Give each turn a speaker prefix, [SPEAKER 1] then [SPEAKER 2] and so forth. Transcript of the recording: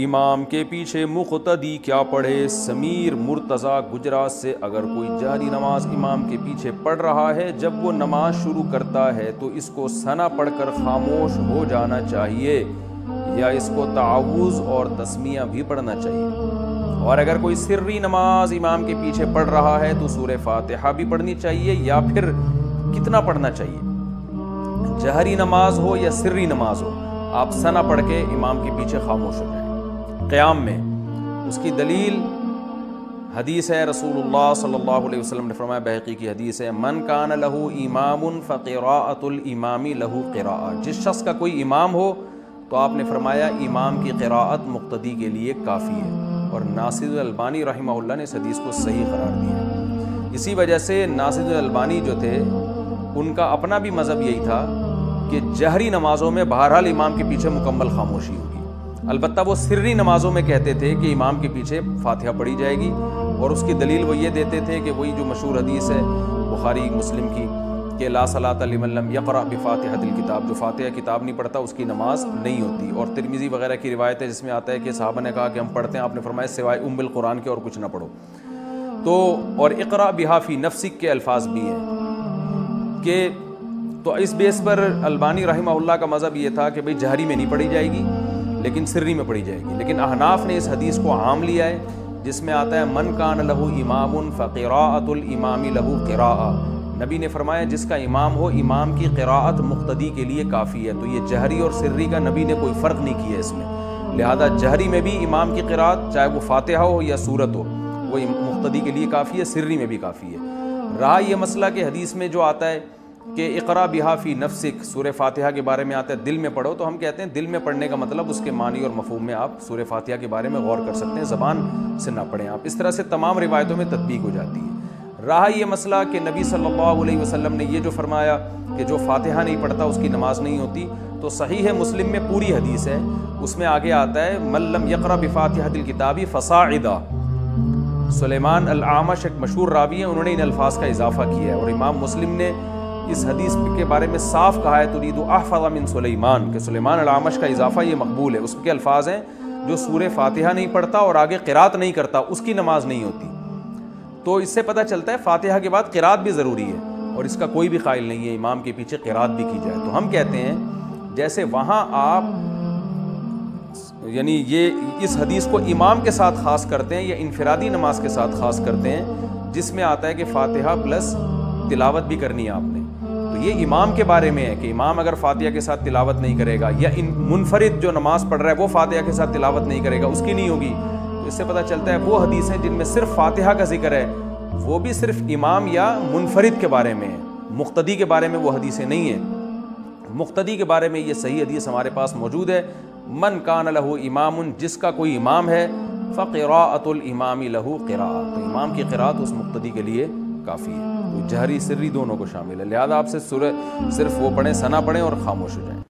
[SPEAKER 1] इमाम के पीछे मुख्तदी क्या पढ़े? समीर मुर्तज़ा गुजरात से अगर कोई जहरी नमाज़ इमाम के पीछे पढ़ रहा है, जब वो नमाज़ शुरू करता है तो इसको सना पढ़कर खामोश हो जाना चाहिए, या इसको तावुज़ और तस्मिया भी पढ़ना चाहिए। और अगर कोई सिर्री नमाज़ इमाम के पीछे पढ़ रहा है तो सूर फातिहा भी पढ़नी चाहिए, या फिर कितना पढ़ना चाहिए? जहरी नमाज़ हो या सिर्री नमाज़ हो, आप सना पढ़ के इमाम के पीछे खामोश हो जाए। क़याम में उसकी दलील हदीस है, रसूलुल्लाह सल्लल्लाहु अलैहि वसल्लम ने फरमाया, बहकी की हदीस है, मन कान लहू इमामी लहू क़िरा जिस शख्स का कोई इमाम हो तो आपने फरमाया, इमाम की क़रात मुक्तदी के लिए काफ़ी है। और नासिर अलबानी रहमहुल्लाह ने इस हदीस को सही करार दिया। इसी वजह से नासिर अलबानी जो थे, उनका अपना भी मज़हब यही था कि जहरी नमाज़ों में बहरहाल इमाम के पीछे मुकम्मल खामोशी होगी। अलबत् वो सिर्री नमाज़ों में कहते थे कि इमाम के पीछे फातिहा पढ़ी जाएगी, और उसकी दलील वो ये देते थे कि वही जो मशहूर हदीस है, बुखारी, मुस्लिम की, कि ला सलातम यकरा दिल किताब, जो फातिहा किताब नहीं पढ़ता, उसकी नमाज़ नहीं होती। और तिरमिज़ी वगैरह की रिवायत है जिसमें आता है कि साहबा ने कहा कि हम पढ़ते हैं, आपने फरमाया, सिवाय उम्बिल कुरान के और कुछ ना पढ़ो। तो और इकरा बिहाफ़ी नफसिक के अल्फाज भी हैं, कि तो इस बेस पर अलबानी रही का मज़हब ये था कि भाई जहरी में नहीं पढ़ी जाएगी लेकिन सिर्री में पढ़ी जाएगी। लेकिन अहनाफ ने इस हदीस को आम लिया है, जिसमें आता है, मन कान लहू इमाम फ़िरातुल इमामी लहू किरा नबी ने फरमाया, जिसका इमाम हो, इमाम की किरात मुख्तदी के लिए काफ़ी है। तो ये जहरी और सिर्री का नबी ने कोई फ़र्क नहीं किया इसमें। लिहाजा जहरी में भी इमाम की किरात चाहे वो फातिहा हो या सूरत हो, वो मुख्तदी के लिए काफ़ी है सिर्री में भी काफ़ी है। रहा यह मसला कि हदीस में जो आता है कि इकरा बिहाफ़ी नफसिक सूर फातिहा के बारे में आता है, दिल में पढ़ो तो हम कहते हैं दिल में पढ़ने का मतलब उसके मानी और मफहूम में आप सूर फातिहा के बारे में गौर कर सकते हैं, ज़बान से ना पढ़ें आप। इस तरह से तमाम रिवायतों में तदबीक हो जाती है। रहा ये मसला कि नबी सल्लल्लाहु अलैहि वसल्लम ने यह जो फरमाया कि जो फातिहा नहीं पढ़ता, उसकी नमाज़ नहीं होती तो सही है मुस्लिम में पूरी हदीस है। उसमें आगे आता है मल्लम यकरा बिफ़ातिहा दिल किताबी फ़साइदा। सुलेमान अलामश एक मशहूर रावी है, उन्होंने इन अल्फाज का इजाफा किया है, और इमाम मुस्लिम ने इस हदीस के बारे में साफ़ कहा है, तुरीद अहफ़ामिन सुलेमान के सुलेमान अलामश का इजाफ़ा ये मकबूल है। उसके अल्फाज हैं, जो सूर फातिहा नहीं पढ़ता और आगे किरात नहीं करता, उसकी नमाज़ नहीं होती। तो इससे पता चलता है, फातिहा के बाद किरात भी ज़रूरी है और इसका कोई भी कायल नहीं है, इमाम के पीछे किरात भी की जाए। तो हम कहते हैं, जैसे वहाँ आप, यानी ये इस हदीस को इमाम के साथ ख़ास करते हैं या इनफरादी नमाज़ के साथ ख़ास करते हैं, जिसमें आता है कि फ़ातिहा प्लस तिलावत भी करनी है आपने। ये इमाम के बारे में है कि इमाम अगर फातिहा के साथ तिलावत नहीं करेगा या इन मुनफरिद जो नमाज़ पढ़ रहा है, वो फातिहा के साथ तिलावत नहीं करेगा, उसकी नहीं होगी। तो इससे पता चलता है, वो हदीस जिनमें सिर्फ़ फातिहा का ज़िक्र है, वो भी सिर्फ़ इमाम या मुनफरिद के बारे में है। मुख्तदी के बारे में वो हदीसें नहीं है। मुख्तदी के बारे में ये सही हदीस हमारे पास मौजूद है। मन कान लहू इमाम जिसका कोई इमाम है फ़िरातुल इमामी लहू किरा तो इमाम की किरात उस मुख्तदी के लिए काफ़ी है। तो जहरी सिर्री दोनों को शामिल है। लिहाजा आपसे सुर सिर्फ़ वो पढ़ें, सना पढ़ें और खामोश हो जाएँ।